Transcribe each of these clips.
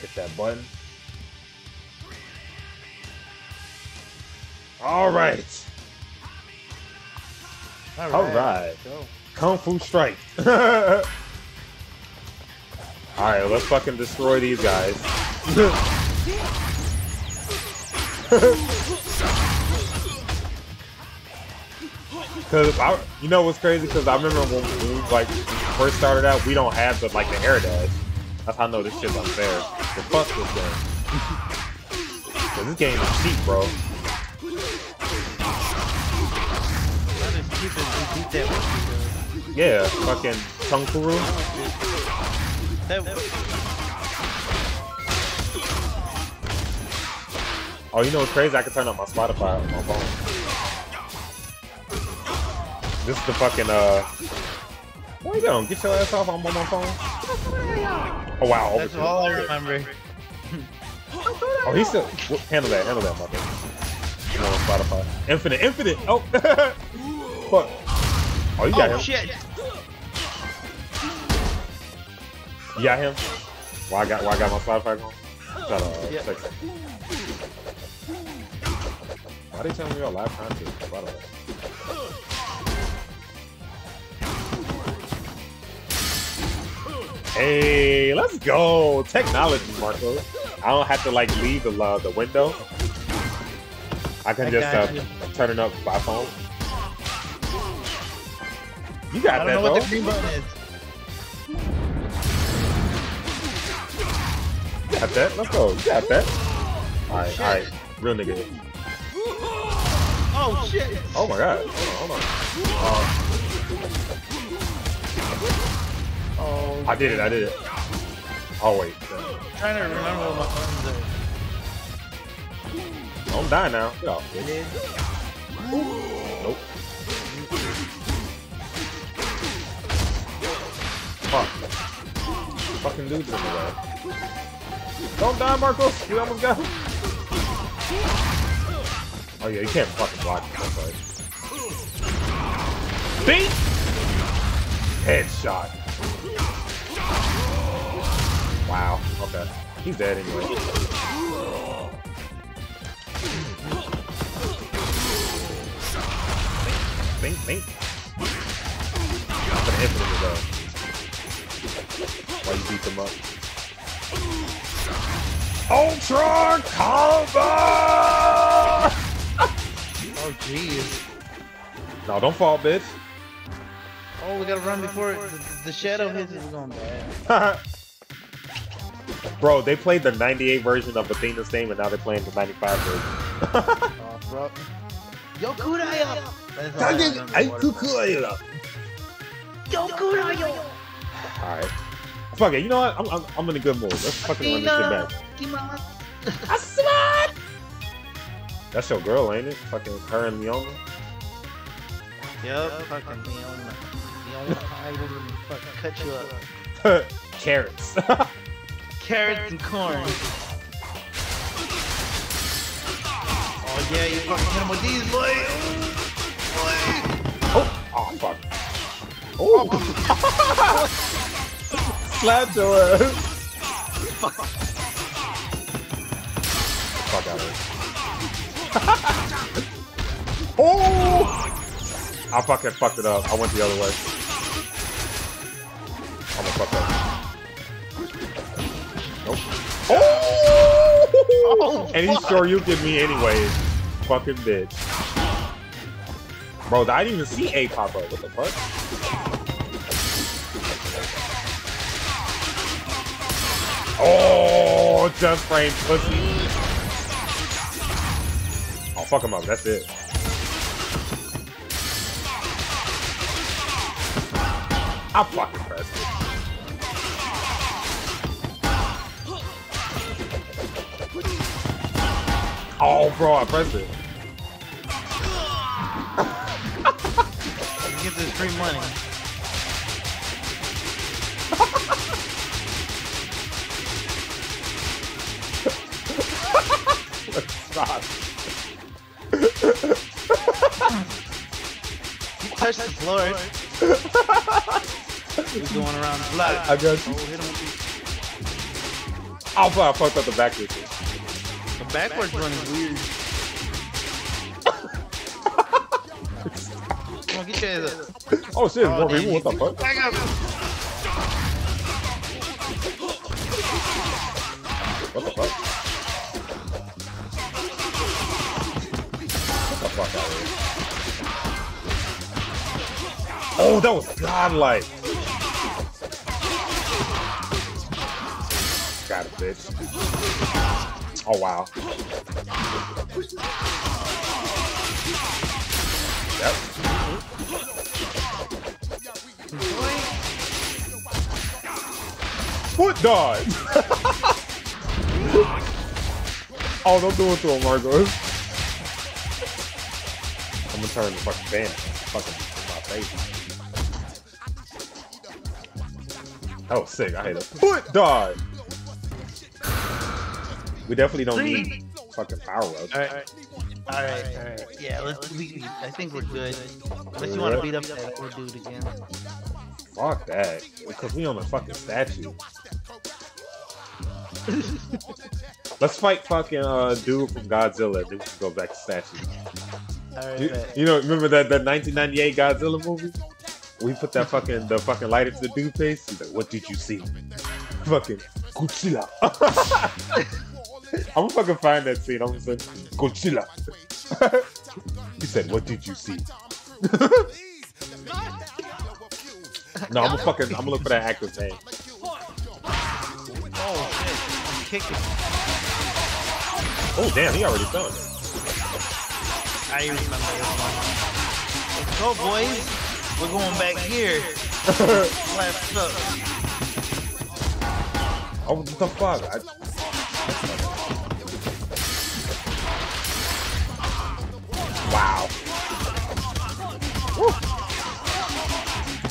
Hit that button. All right. All All right. Kung Fu Strike. All right, let's fucking destroy these guys. Cause I, you know what's crazy? Cause I remember when we like first started out, we don't have the like the air dash. That's how I know this shit's unfair. The fuck this game. This game is cheap, bro. Yeah, fucking Kung Fu. That Oh, you know what's crazy? I can turn up my Spotify on my phone. This is the fucking uh. What you doing? Get your ass off! I'm on my phone. Oh wow! that's all I remember. Oh, he's still wh- handle that. Handle that, mother. I'm on Spotify. Infinite, infinite. Oh, fuck. Oh, you got Oh him. shit! You got him. Why I got? Why I got my Spotify going? Shut up. Yeah. Text him. Why they telling me all live content? Spotify. Hey, let's go. Technology, Marco. I don't have to like leave the uh, the window. I can I just uh, turn it up by phone. You got that know what though. the green button is. You got that. Let's go. You got that. All right, Shit. all right. Real nigga. Oh shit! Oh my god. Hold on. Hold on. Oh, I did it. I did it. Oh wait. I'm trying to remember what my buttons are. Don't die now. Get off. It bitch. Nope. Fuck. Fucking dudes in the way. Don't die, Marcos. You almost got him. Oh yeah, you can't fucking block him. That's right. Beat. Headshot. Wow. Okay. He's dead anyway. Bink, bink. I'm gonna hit him though. While you beat them up. Ultra combo! Oh jeez. No, don't fall, bitch. Oh, we gotta run before the, the shadow hits us. We're going bad. Bro, they played the 98 version of Athena's name and now they're playing the 95 version. Oh, bro. Yo, Kudaya! That's all I remember. Yo, Kudaya! Alright. Fuck it, you know what? I'm, I'm, I'm in a good mood. Let's fucking run this shit back. That's your girl, ain't it? Fucking her and Leona. Yup, fucking Leona. Leona, I will fucking cut you up. Carrots. Carrots and corn. Oh yeah, you fucking hit him with these, boy! oh, oh, fuck. Oh! Slapped your ass. Fuck out of here. oh! I fucking fucked it up. I went the other way. Oh! and you give me anyways. Fucking bitch. Bro, I didn't even see A pop up. What the fuck? Oh, just frame pussy. Oh, fuck him up. That's it. I fucking Oh, bro, I pressed it. Get this free money. Stop. You touch the floor. He's going around the block. I got you. Oh, hit him with Oh, fuck, I fucked up the backwards. The backwards run is weird. Come on, get your ass up. Oh shit, Oh, more damn, people. What the fuck? Back up. What the fuck? What the fuck out of here? Oh, that was godlike. Got it, bitch. Oh wow. Yep. Foot dodge. oh, don't do it to him, Marcos. I'm gonna turn the fucking fan. Fucking my face. That was sick. I hate it. Foot dodge. We definitely don't need fucking power ups. Alright. Alright, alright. Yeah, let's we, I think we're good. Unless you want to beat up that old dude again. Fuck that. Because we on a fucking statue. Let's fight fucking uh dude from Godzilla. Then we can go back to statue. Alright, You, bet. you know, remember that that 1998 Godzilla movie? We put that fucking the fucking lighter to the dude face. He's like, "What did you see?" Fucking Godzilla. I'm gonna fucking find that scene. I'm gonna say Godzilla. he said, "What did you see?" no, I'm gonna fucking. I'm gonna look for that actor's name. Oh shit, I'm kicking. Oh damn, he already done. I remember this one. Let's go, boys. We're going back here. Last up. Oh, what the fuck? I...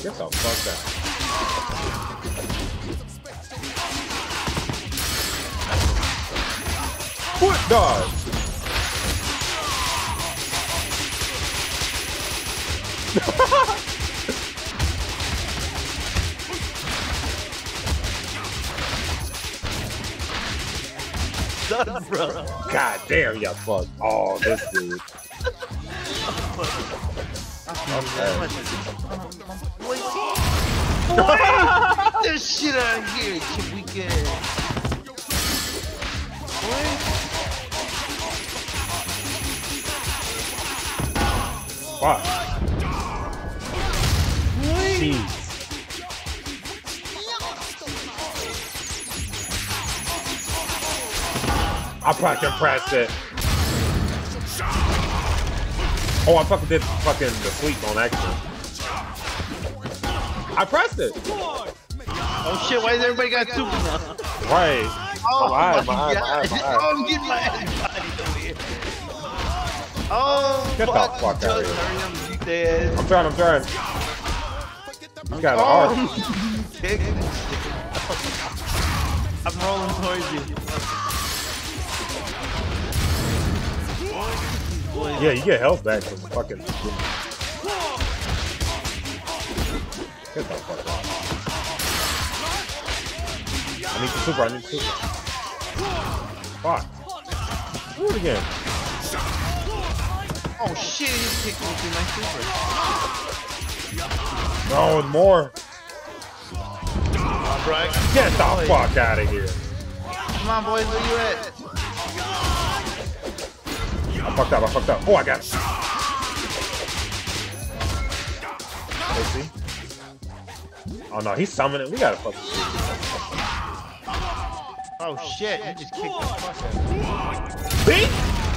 Get the fuck out. Foot dog. Done, bro. God damn, y'all fuck. Oh, this dude. Boy, get this shit out of here, can we get Fuck. Jeez. I fucking pressed it. Oh, I fucking did fucking the sweep on accident. I pressed it. Oh shit, why is everybody got two now? Right. Oh my my my god. my eye, my eye. Oh, I'm getting my ass over here. Oh, Get the fuck. fuck outta here. Hurry up, beat their ass. I'm trying, I'm trying. You got a heart. Oh. I'm rolling towards you. Yeah, you get health back from fucking. Get the fuck out. I need the super, I need the super. Fuck. Do it again. Oh shit, he just kicked me through my super. No, and more. Alright. Get the fuck out of here. Come on, boys, where you at? I fucked up, I fucked up. Oh, I got it. Let's see. Oh no, he's summoning. We gotta fucking see. Oh shit, you just kicked the fuck out of me.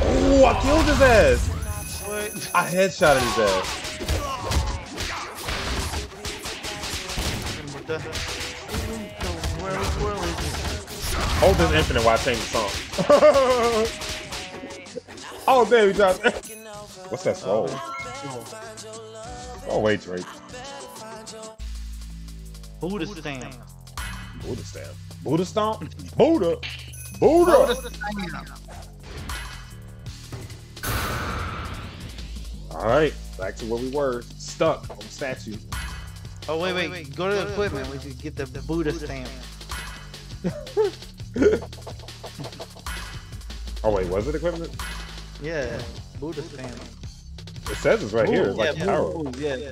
Oh, I killed his ass. What? I headshotted his ass. What the? Where, where is? Hold this infinite while I sing the song. oh, he dropped. What's that soul? Oh, wait, Drake. Buddha stamp. Buddha stamp. Buddha stomp? Buddha. Buddha. All right, back to where we were. Stuck on the statue. Oh wait, oh, wait, wait. go to the equipment. We should get the the Buddha stamp. oh wait, was it equipment? Yeah, Buddha stamp. It says it's right here. It's like yeah, power. Buddha, yeah.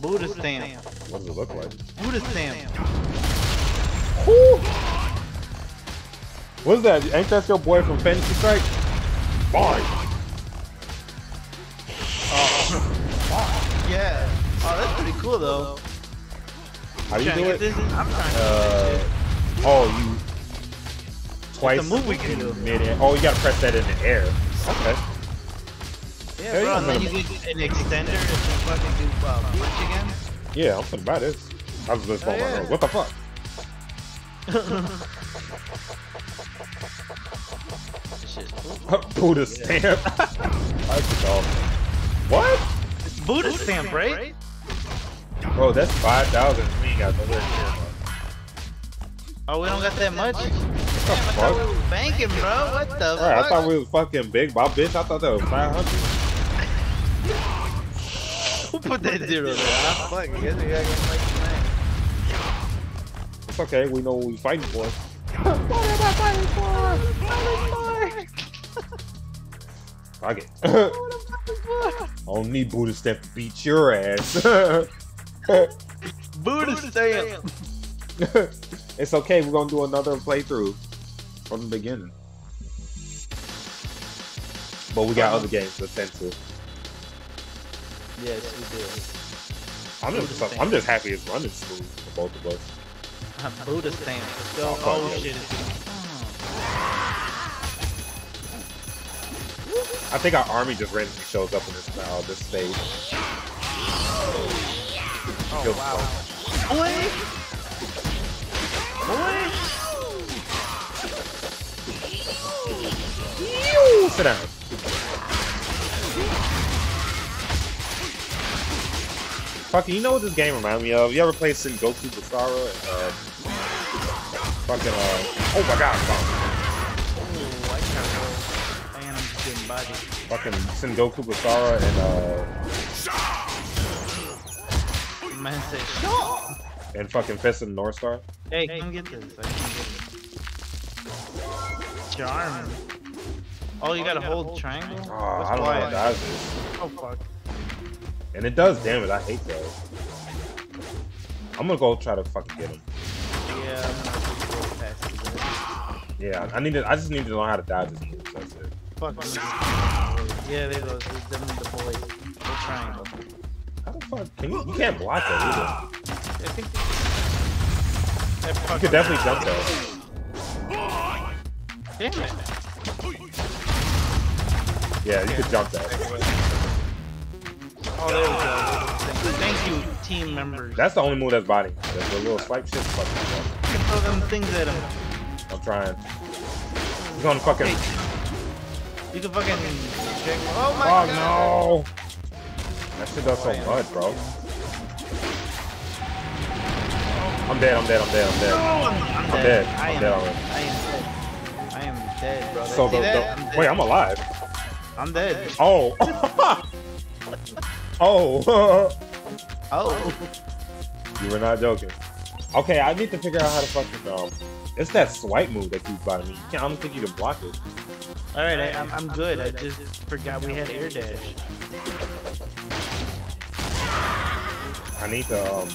Buddha stamp. What does it look like? Buddha stamp. What's that? Ain't that your boy from Fantasy Strike? Fine. Yeah. Oh, that's pretty cool though. How do you do it? this? I'm trying to Uh, get oh, you twice move we can do. mid air. Oh, you gotta press that in the air. Okay. This. yeah, Yeah, bro, I'm and then you get an extender and then fucking do uh, punch again. Yeah, I'm gonna buy this. I was just Oh, going yeah. What the fuck? This shit's. Buddha stamp. That's all. What? It's Buddha stamp, right? Bro, that's five thousand. We ain't got nowhere near. Oh, we don't got that much? What the Damn, I thought fuck? we was banking, bro. What the Alright, I thought we was fucking big, my bitch, I thought that was 500. Who put that zero there? Fuck, I guess we gotta go fight tonight. It's okay, we know what we fighting for. what am I fighting for? Fighting for. Fuck it. I don't need Buddha Step to beat your ass. Buddha stamp. it's okay, we're gonna do another playthrough from the beginning. But we got uh-huh. other games to attend to. Yes, we I'm just, I'm just happy it's running smooth for both of us. do. Buddha stamp. Let's. Oh, Oh, yeah. shit. I think our army just randomly shows up in this uh, this stage. Oh, Feels wow. fun. Boy! Boy! Sit down. Fucking, you know what this game reminds me of? You ever play Sengoku Basara and uh, fucking uh, oh my god, fuck. Oh, I can't roll. Man, I'm just getting body. fucking Sengoku Basara and uh, Man said, shut and fucking Fist of the North Star. Hey, come get this. I can get this. Charm. Oh, you gotta hold triangle? Oh, What's I don't know how to Y? dodge this. Oh, fuck. And it does damage. I hate those. I'm gonna go try to fucking get him. Yeah, I'm gonna just go past it. Yeah, I need to. I just need to know how to dodge this move. That's it. Fuck. Yeah, there goes. There's them the boy. Go triangle. How the fuck? Can you? You can't block that either. I think. You could definitely jump that. Damn it. Yeah, you could jump that. Oh, there we go. Thank you, team members. That's the only move that's body. The, the little swipe shit. Fucking. You can throw them things at him. Um, I'm trying. He's gonna fucking. You can fucking check. Oh my Oh god. no! That shit does so much, bro. I'm dead. I'm dead. I'm dead. I'm dead. I'm, I'm I'm dead. I'm am, dead already. I am dead. I am dead, bro. So the, the wait. I'm alive. I'm dead. Oh. oh. Oh. you were not joking. Okay, I need to figure out how to fucking um. It's that swipe move that keeps bothering me. You I don't think you can block it. All right, I, I'm I'm good. I just forgot we had air dash. I need to um.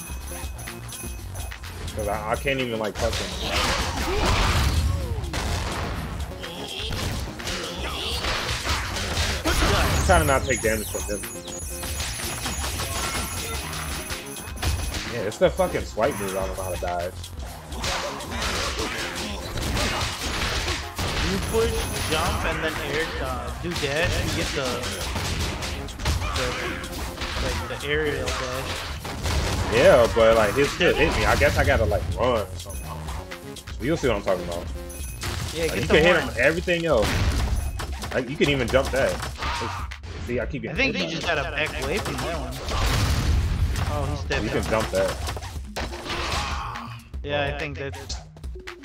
Cause I, I can't even like fucking. I'm trying to not take damage from them. Yeah, it's the fucking swipe move. I don't know how to dodge. You push, jump, and then air uh, do dash. You get the the like the aerial dash. Yeah, but like his shit hit me. I guess I gotta like run or something. You'll see what I'm talking about. Yeah, Like, get you can hit him everything else. Like you can even jump that. See, I keep I think you just got a back away from that one. Stepped You can jump that. Yeah, I think that's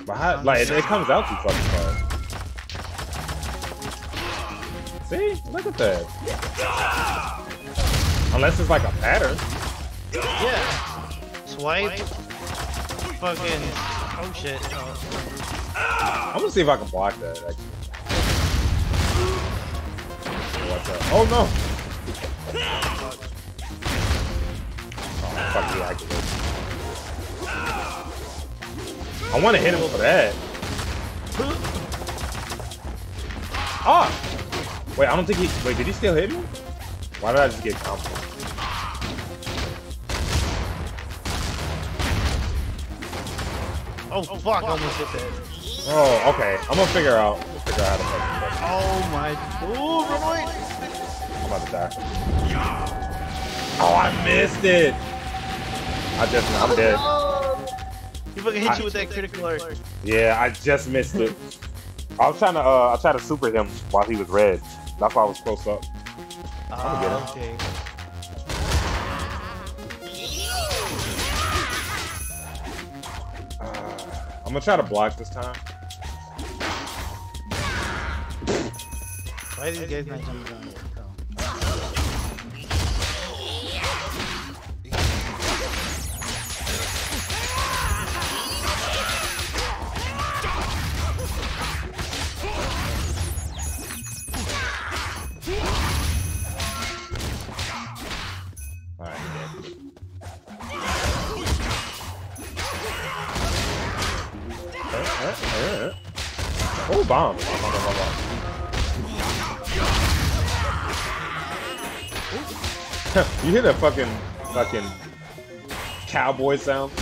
But how, like it, it comes out too fucking fast. See, look at that. Unless it's like a pattern. yeah. Swipe. Fucking. Oh shit. I'm gonna see if I can block that. Actually. Watch out. Oh no! Oh, fuck the activate. I want to hit him for that. Ah! Wait, I don't think he. Wait, did he still hit me? Why did I just get combo? Oh fuck! I almost hit that. Oh, okay. I'm gonna figure out. We'll figure out how to. Oh my. Ooh, away! I'm about to die. Oh, I missed it. I just, I'm dead. He fucking hit I- you with that critical art. Yeah, I just missed it. I was trying to, uh, I tried to super him while he was red. That's why I was close up. Ah, okay. I'm gonna try to block this time. Why are these guys not jumping down bomb. You hear that fucking, fucking cowboy sound?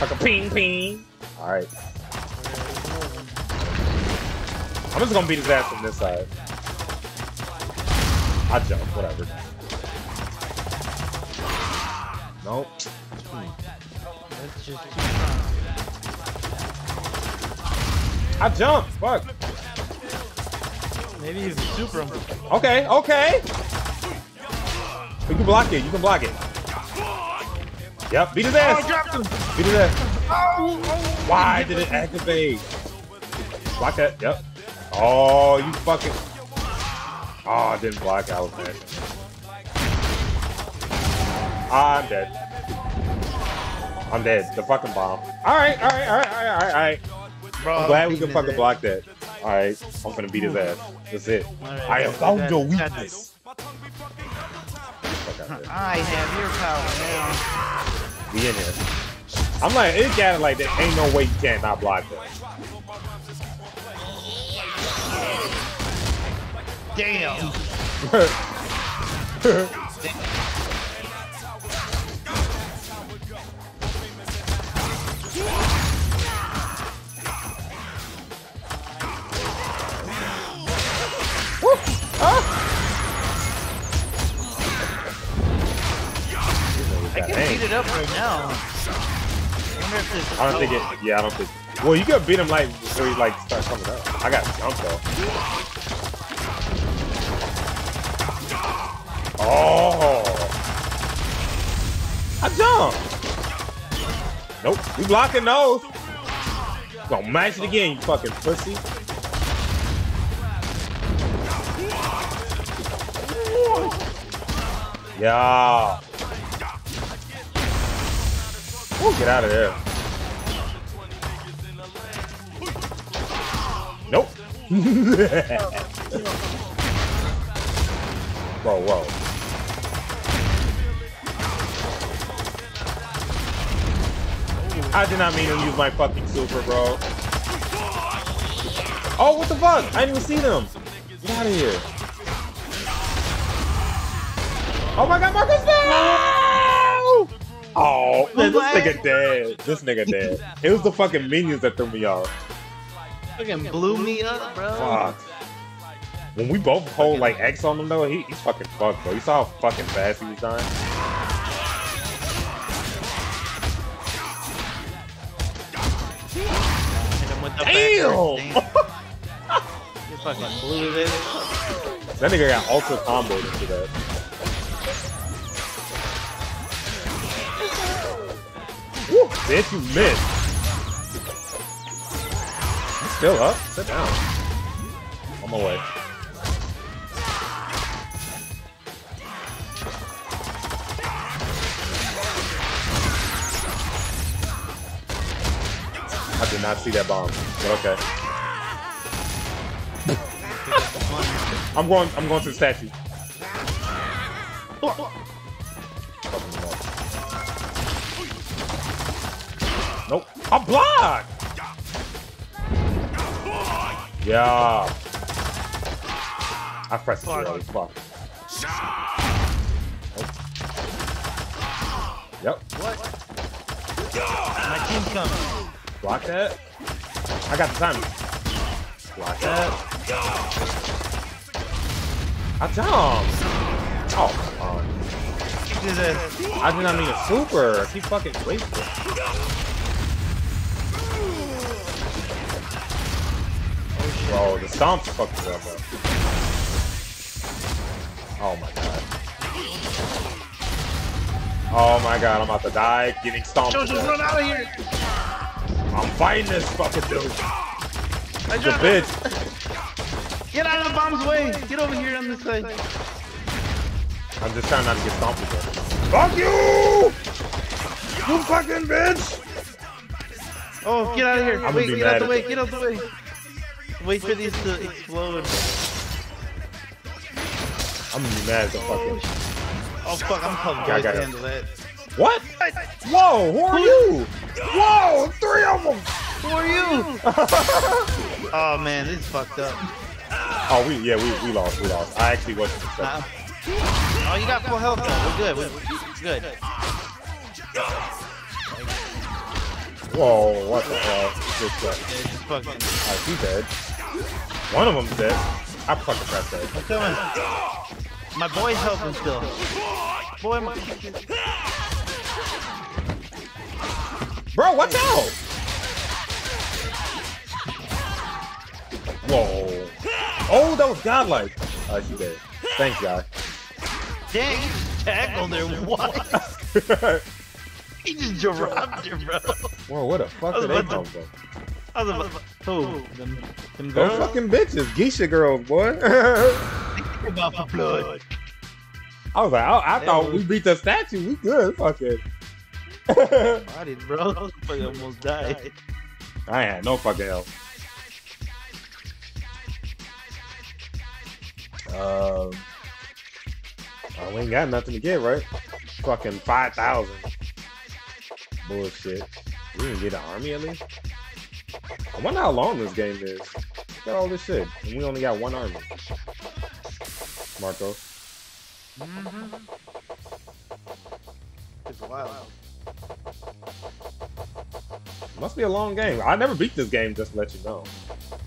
Like a ping ping. Alright. I'm just gonna beat his ass from this side. I jump, whatever. Nope. Hmm. That's just too strong. I jumped. Fuck. Maybe he's super. Okay, okay. You can block it. You can block it. Yep, beat his ass. Beat his ass. Why did it activate? Block that. Yep. Oh, you fucking. Oh, I didn't block. I was mad. I'm dead. I'm dead. The fucking bomb. All right, all right, all right, all right, all right. All right. Bro, I'm glad we can fucking his block that. All right, I'm gonna beat his ass. That's it. All right, I have found your weakness. Fuck out ass. there. I have your power now. We in here. I'm like, it got like there ain't no way you can't not block that. Damn. it up right now. I I don't think it. Yeah, I don't think. Well, you gotta beat him like before he like starts coming up. I got jump though. Oh, I jump. Nope, we blocking those. Gonna mash it again, you fucking pussy. Yeah. Ooh, get out of there. Nope. whoa, whoa. I did not mean to use my fucking super, bro. Oh, what the fuck? I didn't even see them. Get out of here. Oh my god, Marcus, no! Oh, man, this nigga dead. This nigga dead. It was the fucking minions that threw me off. fucking blew me up, bro. Fuck. When we both hold like X on him though, he, he's fucking fucked, bro. You saw how fucking fast he was dying? Hit him with the Damn! backwards dance. You fucking blew it. That nigga got ultra comboed into that. Woo, bitch, you missed. You still up? Sit down. On my way. I did not see that bomb, but okay. I'm going. I'm going to the statue. Nope. I blocked. Yeah. I pressed it too early. Fuck. Yep. What? My team's coming. Block that. I got the timing. Block that. I jumped. Oh, come on. Look at that. I did not mean a super. I keep fucking wasting. Bro, the stomps fucked it up. Oh my god. Oh my god, I'm about to die getting stomped. Joe, just run out of here. I'm fighting this fucking dude. I the bitch. Get out of the bomb's way. Get over here on this side. I'm just trying not to get stomped again. Fuck you! You fucking bitch! Oh, get out of here. gonna Wait, get out the way. Get out the way. Wait for these to explode. I'm gonna be mad at the fucking. Oh fuck, I'm calling Yeah, I got to handle that. What? Whoa, who are you? Whoa, three of them! Who are you? oh man, this is fucked up. Oh, we yeah, we, we lost, we lost. I actually wasn't expecting. Uh, oh, you got full health though. We're good. We're good. Whoa, what the hell? Good Yeah, shot. just fucking. Alright, he dead. One of them's dead. I fucking pressed that. I'm coming. My boy's helping still. Boy, my. Bro, watch out! Whoa. Oh, that was godlike. Oh, Alright, she dead. Thanks, guy. Dang, you just tackled her. What? He just dropped her, bro. Whoa, what the fuck did they about come to- from? I was about Who? Them, them Those fucking bitches, geisha girls, boy. About for blood. I was like, I, I thought we beat the statue. We good, fucking. Body, bro. I almost died. I had no fucking help. Um, oh, we ain't got nothing to get, right? Fucking 5,000. Bullshit. We didn't get an army at least? I wonder how long this game is. Look at all this shit. And we only got one army. Marco. Mm-hmm. It's wild. Must be a long game. I never beat this game, just to let you know.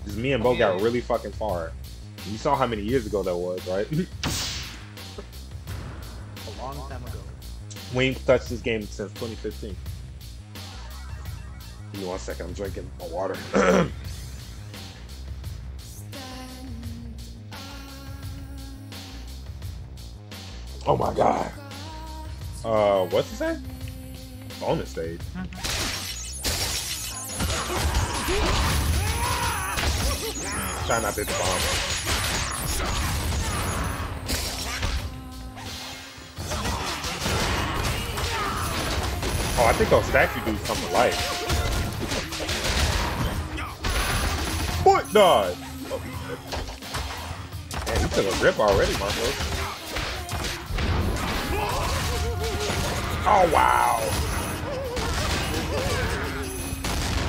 Just me and Bo got really fucking far. You saw how many years ago that was, right? A long time ago. we ain't touched this game since 2015. Give me one second, I'm drinking my water. oh my god. Uh, what's it say? Bonus stage. Try not to hit the bomb. Oh, I think those statue dudes come to life. Oh, Man, he took a grip already, Marco. Oh, wow!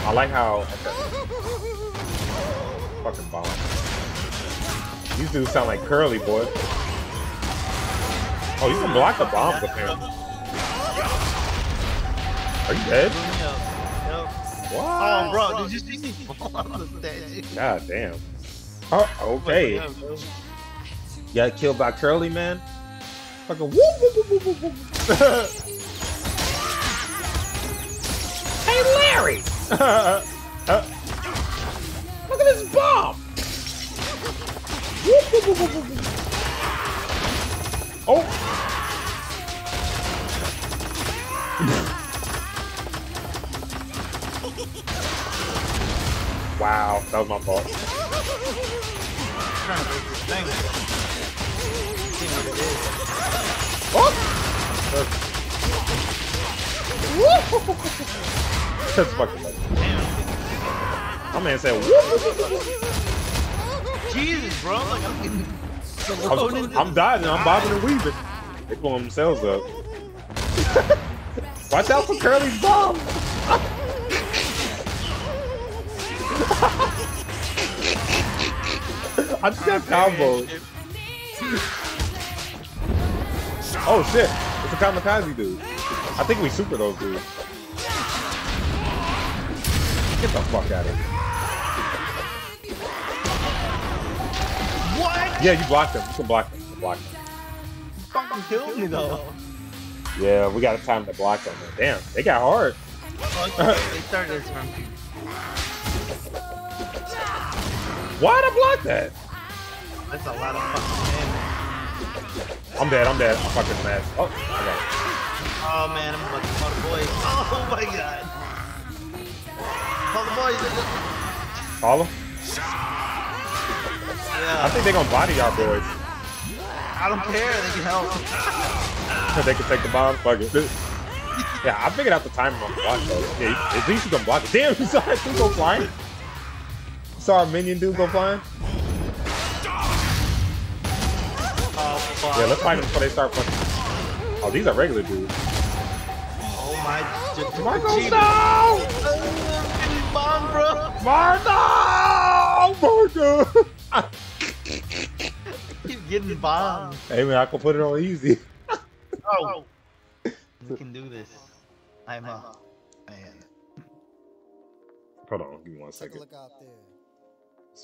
I like how... Fucking bomb. These dudes sound like Curly, boy. Oh, you can block the bombs, apparently. Are you dead? Yep. What? Oh, bro, did you see me fall on the statue? God damn. Oh, okay. Yeah, bro. Got killed by Curly, man. Fucking whoop, whoop, whoop, whoop, whoop, whoop. hey, Larry! Uh, look at this bomb! Whoop, whoop, whoop, whoop, whoop, whoop. Oh! Wow, that was my fault. trying to break this thing. See what it is. Oh! That's fucking. Damn. My man said, whoop. Jesus, bro. Like, I'm getting I'm, I'm dodging. I'm bobbing and weaving. They blowing themselves up. Watch out for Curly's bomb. I just got combos. Oh shit! It's a kamikaze dude. I think we super those dudes. Get the fuck out of here. What? Yeah, you blocked them. You can block them. You can block them. Fucking killed me, though. Yeah, we got time to block them. Damn, they got hard. They started this from Why'd I block that? That's a lot of fucking damage. I'm dead. I'm dead. I'm fucking smash. Oh, okay. Oh man, I'm about to call the boys. Oh my god. Call the boys. Call them. Yeah. I think they're gonna body our boys. I don't care. They can help. they can take the bomb. Fuck it. Yeah, I figured out the timer on the block though. Yeah, at least you can block it. Damn, you saw that dude go flying? You saw our minion dude go flying? Oh fuck. Yeah, let's fight them before they start fucking. Oh, these are regular dudes. Oh my. Just, Marco, Jeez. no! Bomb, bro. Marco! Marco! Keep getting bombed. hey man, I can put it on easy. Oh. We can do this. I'm a man. Hold on, give me one Take a second.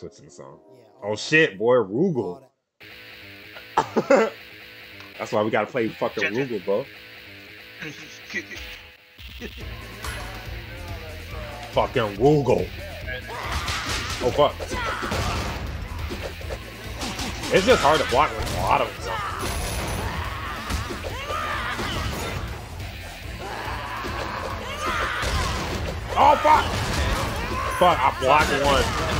Look out there. Switching the song. Yeah. Oh shit, boy, all Rugal. that- That's why we gotta play fucking Rugal, bro. Fucking Rugal. Oh fuck. It's just hard to block with a lot of them. Oh fuck! Fuck, I blocked one.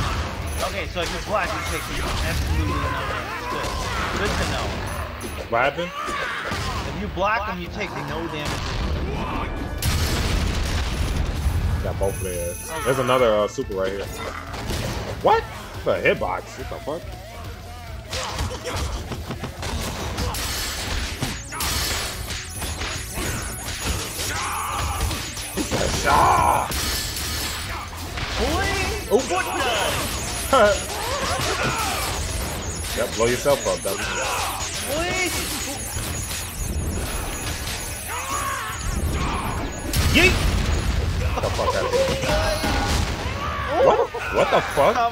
Okay, so if you're black, you take absolutely no damage. Good. Good to know. What happened? If you block them, you take no damage. Got both players. There's another uh, super right here. What? The hitbox. What the fuck? It's a shot. Oh, what Yep, blow yourself up, dummy. Yeet! Get the fuck out of here. What? What the fuck? Get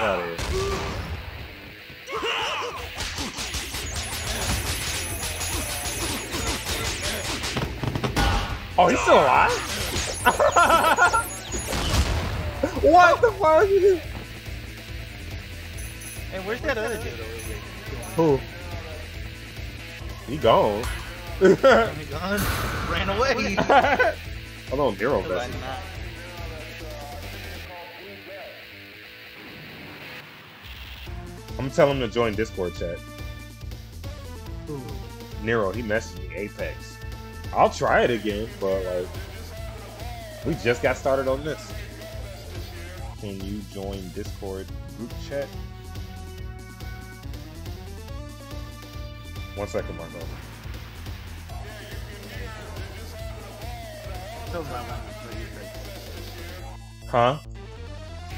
out of here. Oh, he's still alive? what the fuck? Hey, where's that other dude over? Who? He gone. he gone. Ran away. Hold on, Nero Like, message. nah. I'm gonna tell him to join Discord chat. Nero, he messaged me Apex. I'll try it again, but like, we just got started on this. Can you join Discord group chat? One second, Marco. Him I wanted to play Apex. Huh?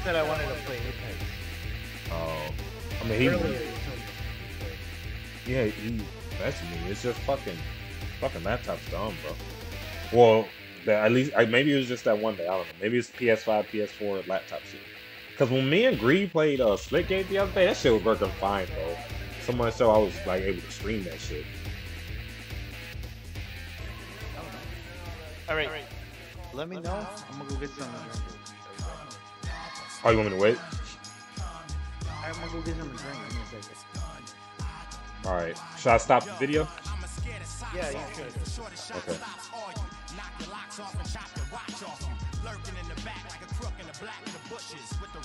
Said I wanted to play Apex. Oh, I mean, he, Earlier, he told me. yeah, he messaged me. It's just fucking, fucking laptop's dumb, bro. Well, at least I, maybe it was just that one day. I don't know. Maybe it's PS5, PS4 laptop shit. Because when me and Greed played a uh, Splitgate the other day, that shit was working fine, bro. So much so I was like able to stream that shit. All right. Let me know. I'm gonna go get some. Oh, you want me to wait? I'm gonna go get some to drink. Give me a second. All right. Should I stop the video? Yeah, you should. Okay knock the locks off and chop the watch off. Lurking in the back like a crook in the black of the bushes with the